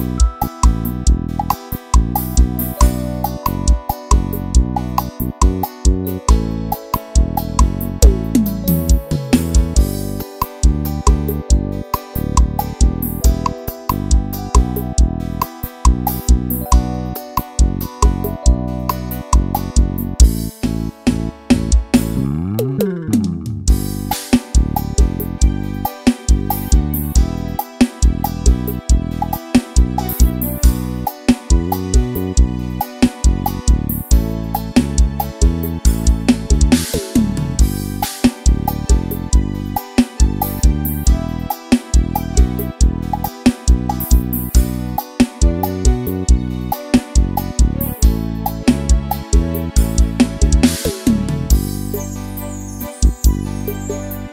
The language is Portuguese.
you Música